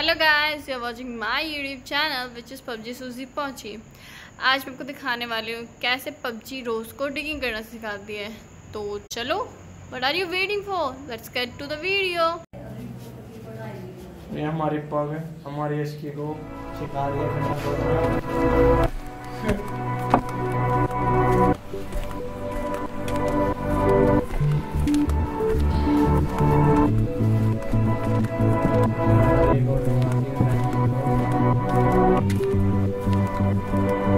Hello guys you are watching my YouTube channel which is PUBG सूजी पहुँची आज मैं आपको दिखाने वाली हूँ कैसे पबजी रोज को डिगिंग करना सिखाती है। तो चलो what are you waiting for let's get to the video ये हमारी पग हमारी इसकी को सिखा रही